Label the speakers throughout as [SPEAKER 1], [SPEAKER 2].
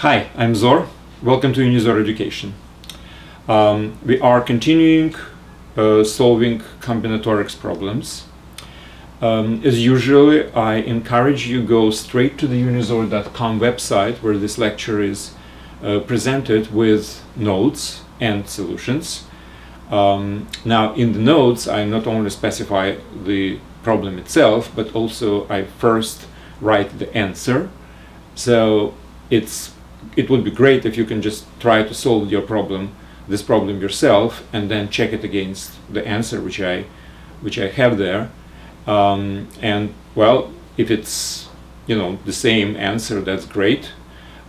[SPEAKER 1] Hi, I'm Zor. Welcome to Unizor Education. Um, we are continuing uh, solving combinatorics problems. Um, as usual, I encourage you go straight to the unizor.com website where this lecture is uh, presented with notes and solutions. Um, now, in the notes, I not only specify the problem itself, but also I first write the answer. So it's it would be great if you can just try to solve your problem, this problem yourself, and then check it against the answer which I which I have there. Um, and well, if it's you know the same answer, that's great.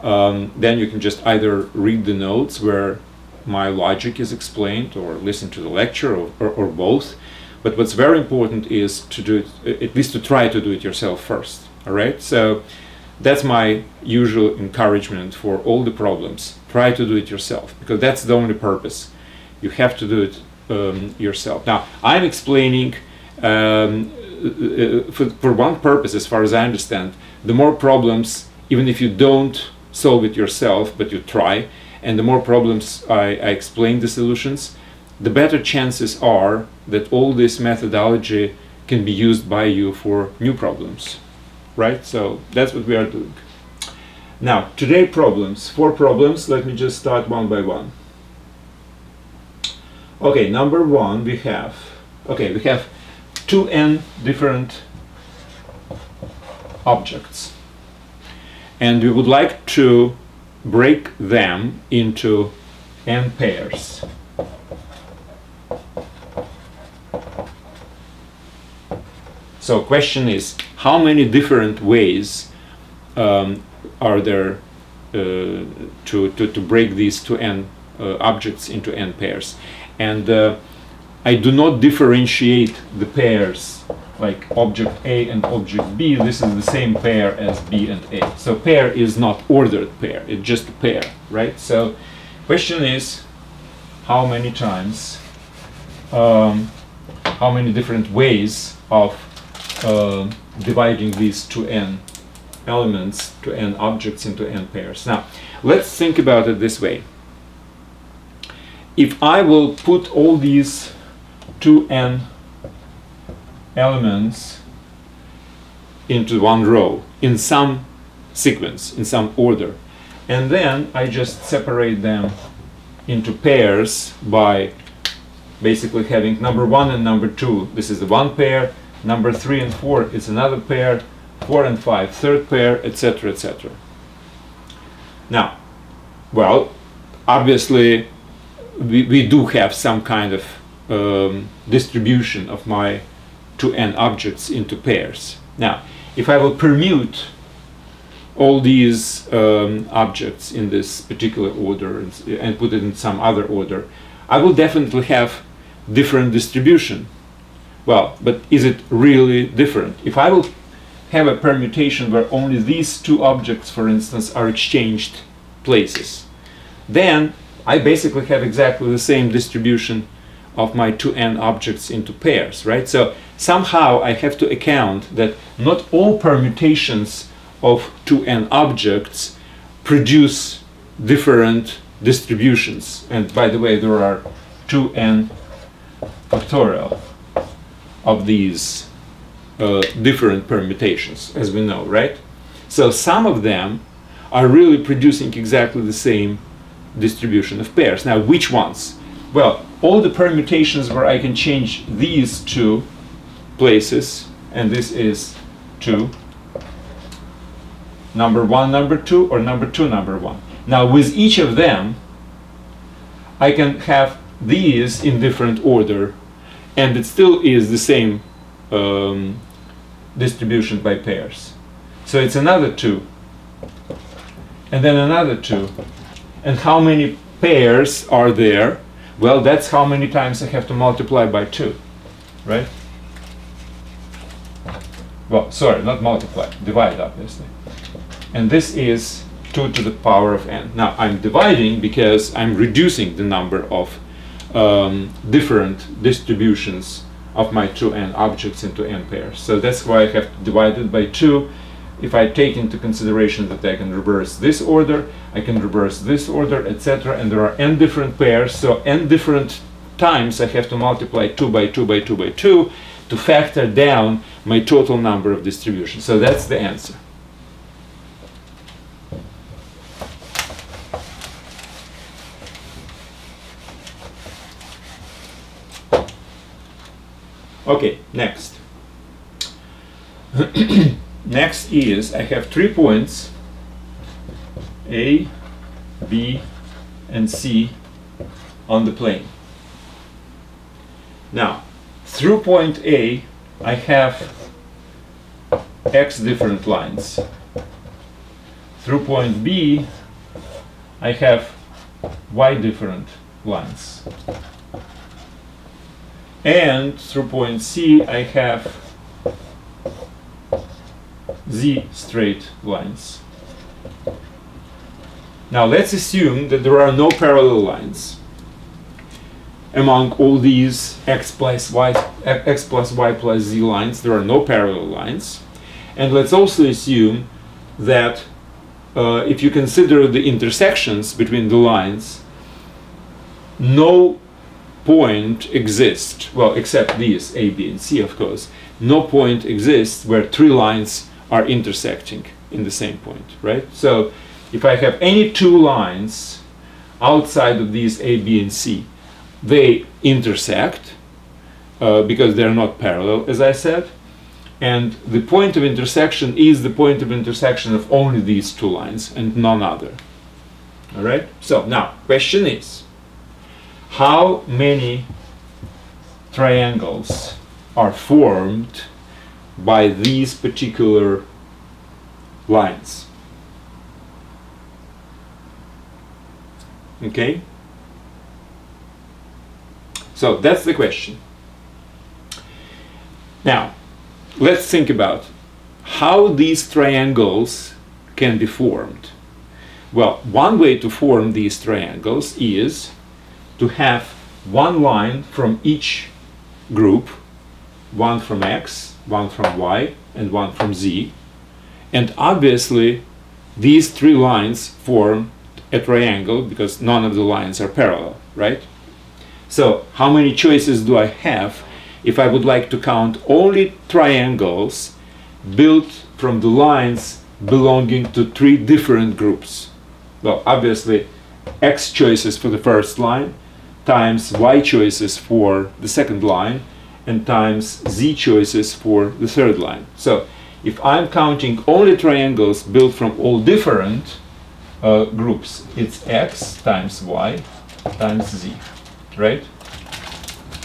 [SPEAKER 1] Um, then you can just either read the notes where my logic is explained or listen to the lecture or, or, or, both. But what's very important is to do it, at least to try to do it yourself first. All right. So that's my usual encouragement for all the problems. Try to do it yourself because that's the only purpose. You have to do it um, yourself. Now, I'm explaining um, uh, for, for one purpose, as far as I understand, the more problems, even if you don't solve it yourself, but you try, and the more problems I, I explain the solutions, the better chances are that all this methodology can be used by you for new problems, right? So that's what we are doing. Now, today problems, four problems, let me just start one by one. Okay, number one we have, okay, we have two n different objects. And we would like to break them into n pairs. So question is, how many different ways um, are there uh, to, to, to break these two n uh, objects into n pairs? And uh, I do not differentiate the pairs like object A and object B, this is the same pair as B and A. So pair is not ordered pair, it's just a pair, right? So question is how many times, um, how many different ways of uh, dividing these two n elements, to n objects into n pairs. Now, let's think about it this way. If I will put all these two n elements into one row in some sequence, in some order. And then I just separate them into pairs by basically having number one and number two. This is the one pair. Number three and four is another pair. Four and five, third pair, etc., etc. Now, well, obviously, we, we do have some kind of um, distribution of my to n objects into pairs. Now, if I will permute all these um, objects in this particular order and, and, put it in some other order, I will definitely have different distribution. Well, but is it really different? If I will have a permutation where only these two objects, for instance, are exchanged places, then I basically have exactly the same distribution of my two n objects into pairs, right? So somehow I have to account that not all permutations of two n objects produce different distributions. And by the way, there are two n factorial of these uh, different permutations, as we know, right? So some of them are really producing exactly the same distribution of pairs. Now, which ones? Well, all the permutations where I can change these two places, and this is 2, number 1, number 2, or number 2, number 1. Now, with each of them, I can have these in different order, and it still is the same um, distribution by pairs. So it's another 2, and then another 2. And how many pairs are there? Well, that's how many times I have to multiply by 2, right? Well, sorry, not multiply, divide obviously. And this is 2 to the power of n. Now, I'm dividing because I'm reducing the number of um, different distributions of my 2n objects into n pairs. So that's why I have divided by 2. if I take into consideration that I can reverse this order, I can reverse this order, etc. And there are n different pairs, so n different times I have to multiply 2 by 2 by 2 by 2 to factor down my total number of distributions. So that's the answer. Okay, next. next is I have three points A, B, and C on the plane. Now, through point A, I have x different lines. Through point B, I have y different lines. And through point C, I have z straight lines. Now let's assume that there are no parallel lines among all these x plus y x plus y plus z lines. There are no parallel lines, and let's also assume that uh, if you consider the intersections between the lines, no point exists, well, except these, A, B, and C, of course, no point exists where three lines are intersecting in the same point, right? So if I have any two lines outside of these A, B, and C, they intersect uh, because they're not parallel, as I said, and the point of intersection is the point of intersection of only these two lines and none other. All right? So now, question is, how many triangles are formed by these particular lines. Okay? So that's the question. Now, let's think about how these triangles can be formed. Well, one way to form these triangles is to have one line from each group, one from X, one from Y, and one from Z. And obviously, these three lines form a triangle because none of the lines are parallel, right? So how many choices do I have if I would like to count only triangles built from the lines belonging to three different groups? Well, obviously, X choices for the first line, times y choices for the second line and times z choices for the third line. So if I'm counting only triangles built from all different uh, groups, it's x times y times z, right?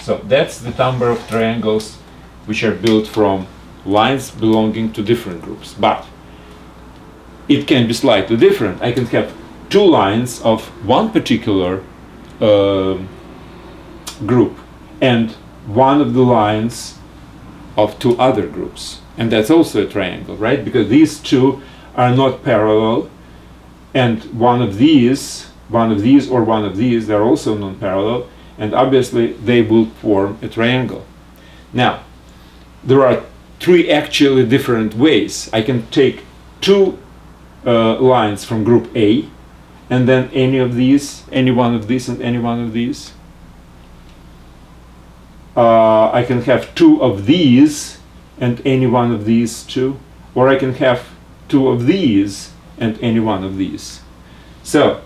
[SPEAKER 1] So that's the number of triangles which are built from lines belonging to different groups. But it can be slightly different. I can have two lines of one particular uh, group and one of the lines of two other groups. And that's also a triangle, right? Because these two are not parallel and one of these, one of these or one of these, they're also non-parallel and obviously they will form a triangle. Now, there are three actually different ways. I can take two uh, lines from group A and then any of these, any one of these and any one of these. Uh, I can have two of these and any one of these two or I can have two of these and any one of these. So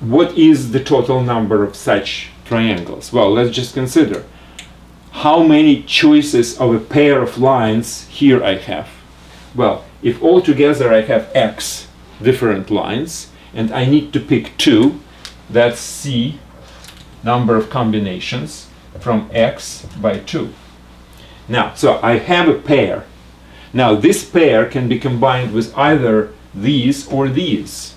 [SPEAKER 1] what is the total number of such triangles? Well let's just consider. How many choices of a pair of lines here I have? Well if altogether I have x different lines and I need to pick two that's C number of combinations from x by 2. Now, so I have a pair. Now, this pair can be combined with either these or these.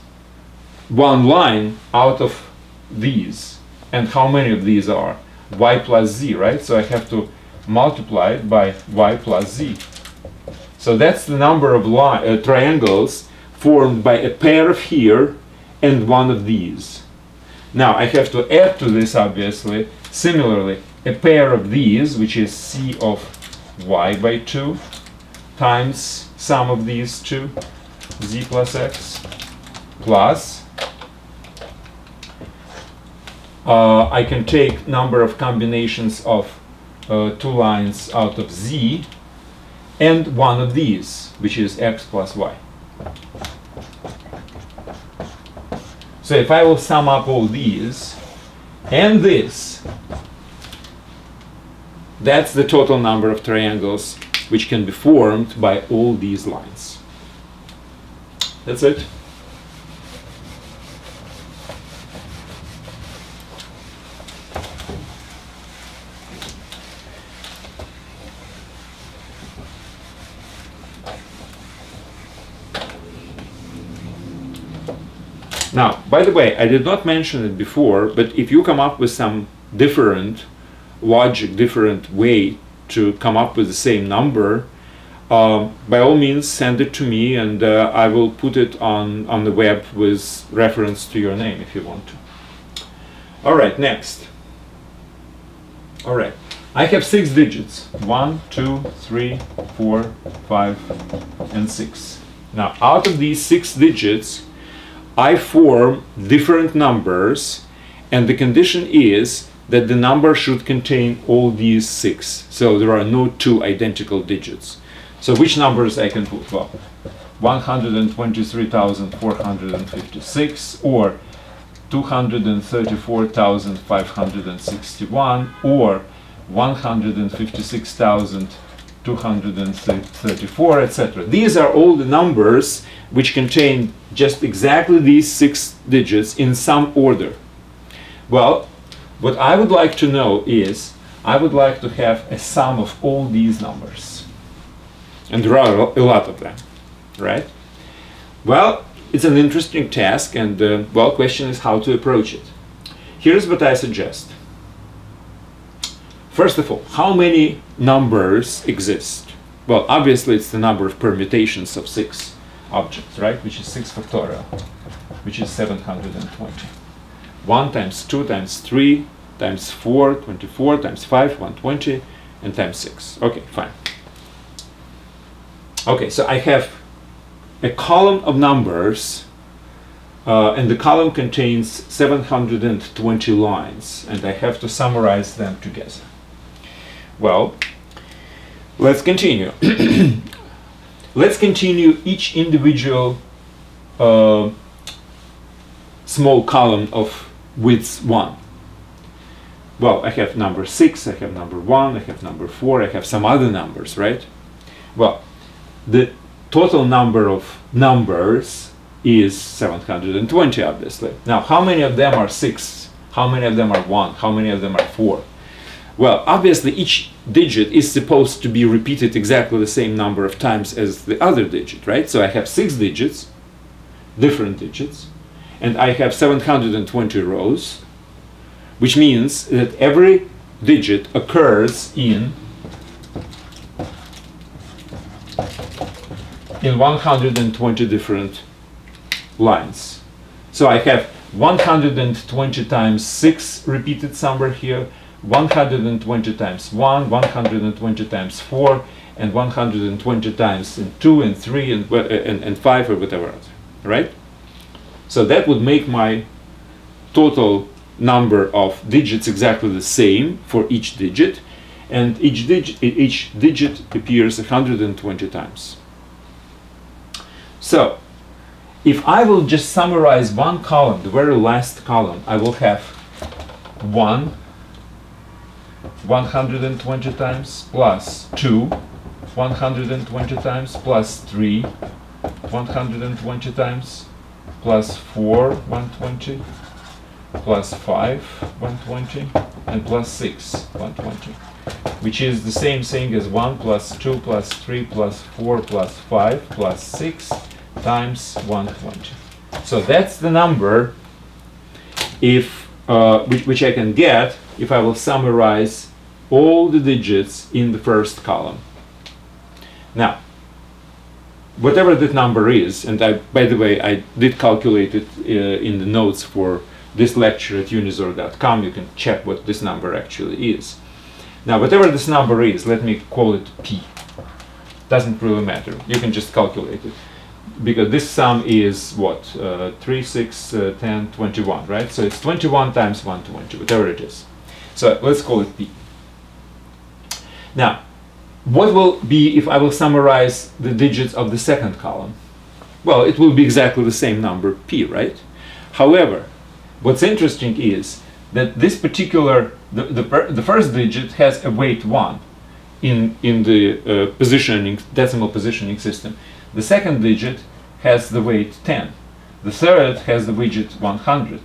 [SPEAKER 1] One line out of these. And how many of these are? y plus z, right? So I have to multiply it by y plus z. So that's the number of uh, triangles formed by a pair of here and one of these. Now I have to add to this, obviously, Similarly, a pair of these, which is c of y by 2, times sum of these two, z plus x, plus uh, I can take number of combinations of uh, two lines out of z and one of these, which is x plus y. So if I will sum up all these and this, that's the total number of triangles which can be formed by all these lines. That's it. Now, by the way, I did not mention it before, but if you come up with some different logic, different way to come up with the same number, uh, by all means send it to me and uh, I will put it on, on the web with reference to your name if you want to. All right, next. All right, I have six digits. One, two, three, four, five, and six. Now, out of these six digits, I form different numbers and the condition is that the number should contain all these six. So there are no two identical digits. So which numbers I can put? Well, 123,456 or 234,561 or 156,234, etc. These are all the numbers which contain just exactly these six digits in some order. Well, what I would like to know is, I would like to have a sum of all these numbers. And there are a lot of them, right? Well, it's an interesting task and, uh, well, question is how to approach it. Here's what I suggest. First of all, how many numbers exist? Well, obviously it's the number of permutations of six objects, right? Which is 6 factorial, which is 720. 1 times 2 times 3 times 4, 24 times 5, 120, and times 6. Okay, fine. Okay, so I have a column of numbers uh, and the column contains 720 lines and I have to summarize them together. Well, let's continue. let's continue each individual uh, small column of width 1. Well, I have number 6, I have number 1, I have number 4, I have some other numbers, right? Well, the total number of numbers is 720, obviously. Now, how many of them are 6? How many of them are 1? How many of them are 4? Well, obviously each digit is supposed to be repeated exactly the same number of times as the other digit, right? So I have 6 digits, different digits, and I have 720 rows, which means that every digit occurs in in 120 different lines. So I have 120 times 6 repeated somewhere here, 120 times 1, 120 times 4, and 120 times 2 and 3 and, and, and 5 or whatever else, right? So that would make my total number of digits exactly the same for each digit and each digit, each digit appears 120 times. So if I will just summarize one column, the very last column, I will have 1 120 times plus 2 120 times plus 3 120 times plus 4 120 plus 5, 120, and plus 6, 120, which is the same thing as 1 plus 2 plus 3 plus 4 plus 5 plus 6 times 120. So that's the number if uh, which, which I can get if I will summarize all the digits in the first column. Now, whatever that number is, and I, by the way, I did calculate it uh, in the notes for this lecture at unizor.com, you can check what this number actually is. Now, whatever this number is, let me call it P. doesn't really matter. You can just calculate it. Because this sum is what? Uh, 3, 6, uh, 10, 21, right? So it's 21 times 120, whatever it is. So let's call it P. Now, what will be if I will summarize the digits of the second column? Well, it will be exactly the same number, P, right? However, what's interesting is that this particular, the, the, the first digit has a weight 1 in, in the uh, positioning, decimal positioning system. The second digit has the weight 10. The third has the widget 100,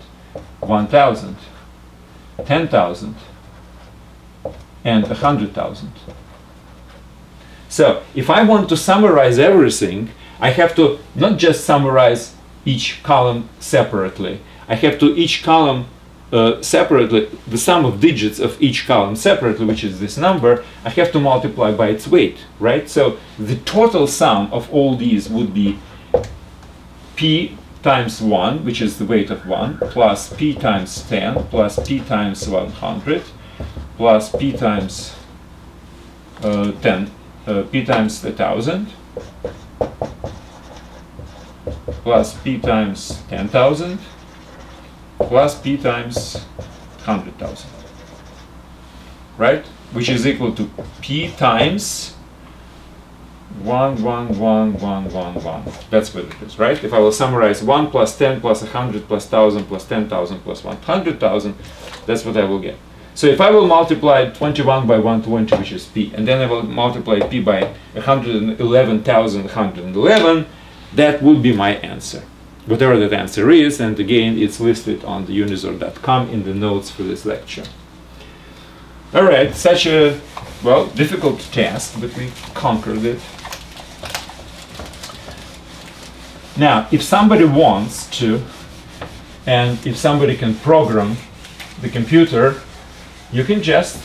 [SPEAKER 1] 1000, 10,000, and 100,000. So if I want to summarize everything, I have to not just summarize each column separately. I have to each column uh, separately, the sum of digits of each column separately, which is this number, I have to multiply by its weight, right? So the total sum of all these would be p times 1, which is the weight of 1, plus p times 10, plus p times 100, plus p times uh, 10, uh, p times the 1000, plus p times 10,000, plus p times 100,000, right? Which is equal to p times 1, 1, 1, 1, 1, 1. That's what it is, right? If I will summarize 1 plus 10 plus 100 plus 1000 plus 10,000 plus 100,000, that's what I will get. So if I will multiply 21 by 120, which is p, and then I will multiply p by 111,111, that would be my answer whatever that answer is, and again, it's listed on the unizor.com in the notes for this lecture. All right, such a, well, difficult task, but we conquered it. Now, if somebody wants to, and if somebody can program the computer, you can just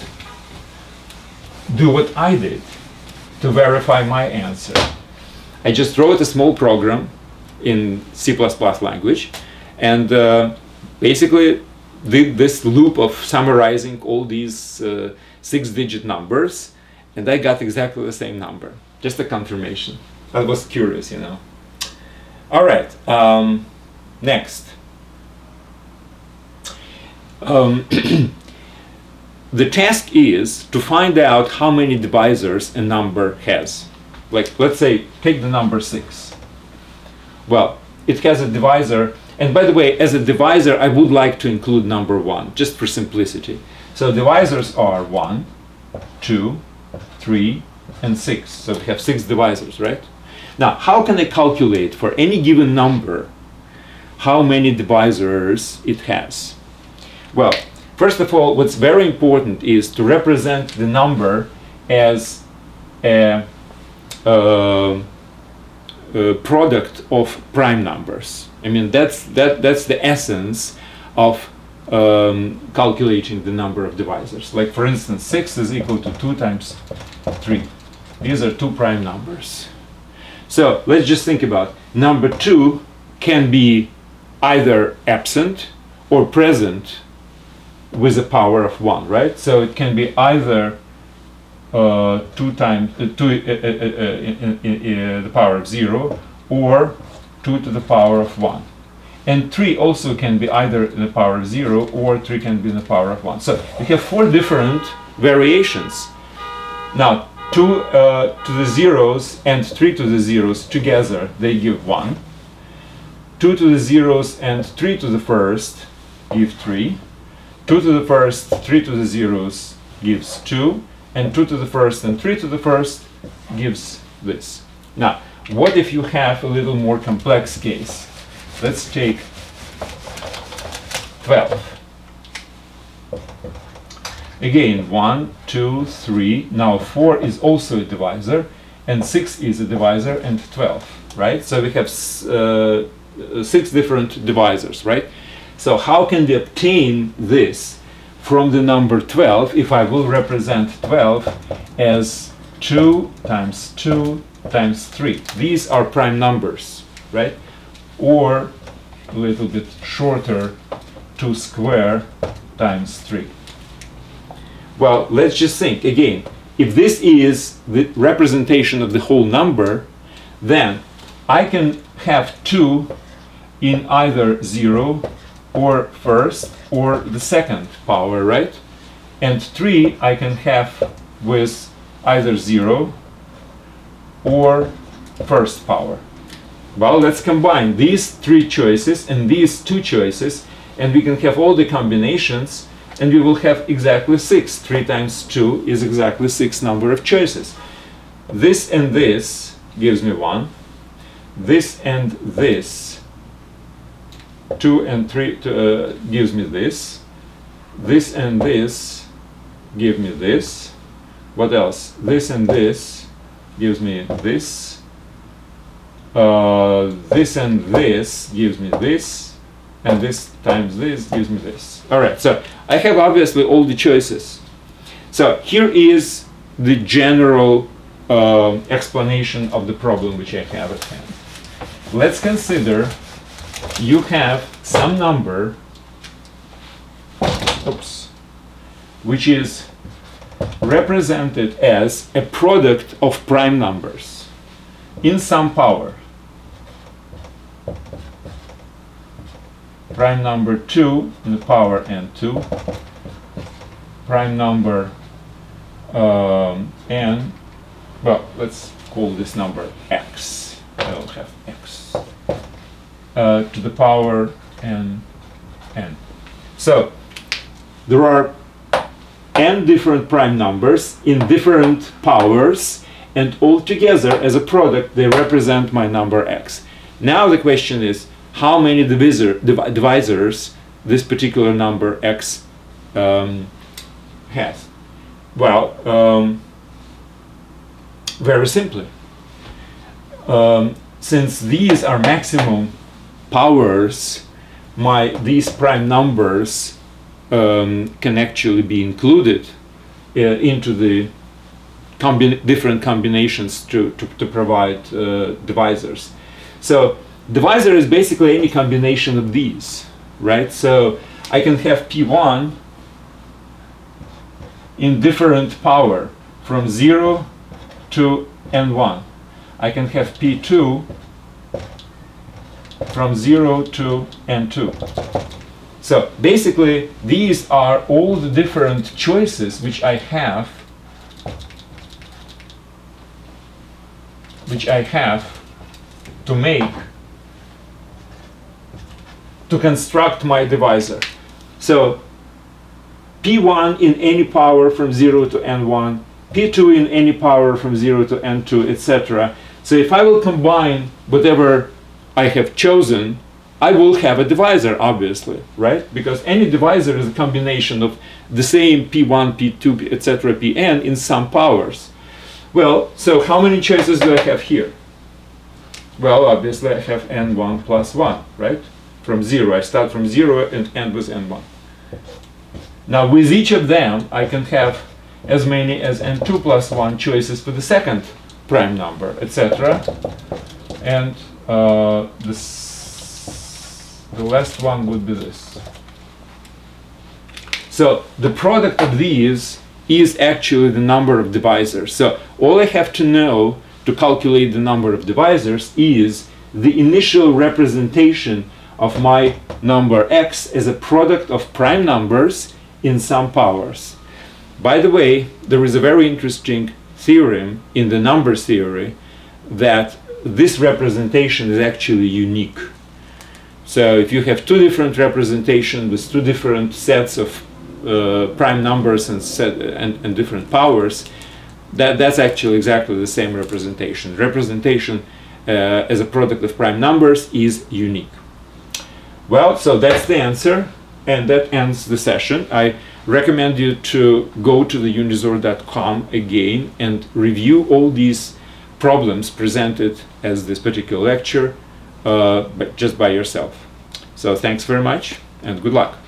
[SPEAKER 1] do what I did to verify my answer. I just wrote a small program in C++ language. And uh, basically did this loop of summarizing all these uh, six-digit numbers, and I got exactly the same number. Just a confirmation. I was curious, you know. All right, um, next. Um, the task is to find out how many divisors a number has. Like, let's say, take the number 6. Well, it has a divisor. And by the way, as a divisor, I would like to include number one, just for simplicity. So divisors are one, two, three, and six. So we have six divisors, right? Now, how can I calculate for any given number how many divisors it has? Well, first of all, what's very important is to represent the number as a, uh, product of prime numbers. I mean, that's, that, that's the essence of um, calculating the number of divisors. Like, for instance, 6 is equal to 2 times 3. These are two prime numbers. So let's just think about number 2 can be either absent or present with a power of 1, right? So it can be either uh, 2 times uh, 2 uh, in, in, the power of 0 or 2 to the power of 1 and 3 also can be either in the power of 0 or 3 can be in the power of 1 so we have four different variations. Now 2 uh, to the zeros and 3 to the zeros together they give 1 2 to the zeros and 3 to the first give 3 2 to the first 3 to the zeros gives 2 and 2 to the first and 3 to the first gives this. Now, what if you have a little more complex case? Let's take 12. Again, 1, 2, 3. Now 4 is also a divisor, and 6 is a divisor, and 12, right? So we have uh, six different divisors, right? So how can we obtain this from the number 12 if I will represent 12 as 2 times 2 times 3. These are prime numbers, right? Or a little bit shorter 2 square times 3. Well, let's just think again. if this is the representation of the whole number, then I can have 2 in either 0 or first or the second power, right? And 3 I can have with either 0 or first power. Well, let's combine these three choices and these two choices and we can have all the combinations and we will have exactly 6. 3 times 2 is exactly 6 number of choices. This and this gives me 1. This and this 2 and 3 to, uh, gives me this. This and this give me this. What else? This and this gives me this. Uh, this and this gives me this. And this times this gives me this. Alright, so I have obviously all the choices. So here is the general uh, explanation of the problem which I have at hand. Let's consider you have some number oops, which is represented as a product of prime numbers in some power. Prime number 2 in the power n2, prime number um, n, well, let's call this number x. I'll have x uh, to the power n n. So there are n different prime numbers in different powers and all together as a product they represent my number x. Now the question is how many divisor, div divisors this particular number x um, has. Well, um, very simply. Um, since these are maximum powers, my these prime numbers um, can actually be included uh, into the combi different combinations to, to, to provide uh, divisors. So divisor is basically any combination of these, right? So I can have P1 in different power from 0 to N1. I can have P2 from 0 to N2. So basically, these are all the different choices which I have, which I have to make to construct my divisor. So P1 in any power from 0 to N1, P2 in any power from 0 to N2, etc. So if I will combine whatever I have chosen I will have a divisor, obviously, right? Because any divisor is a combination of the same P1, P2, etc., Pn in some powers. Well, so how many choices do I have here? Well, obviously I have n1 plus 1, right? From 0. I start from 0 and end with n1. Now, with each of them, I can have as many as n2 plus 1 choices for the second prime number, etc. And uh, this the last one would be this. So the product of these is actually the number of divisors. So all I have to know to calculate the number of divisors is the initial representation of my number x as a product of prime numbers in some powers. By the way, there is a very interesting theorem in the number theory that this representation is actually unique. So if you have two different representations with two different sets of uh, prime numbers and, set, and, and, different powers, that, that's actually exactly the same representation. Representation uh, as a product of prime numbers is unique. Well, so that's the answer, and that ends the session. I recommend you to go to the unizor.com again and review all these problems presented as this particular lecture uh, but just by yourself. So thanks very much and good luck.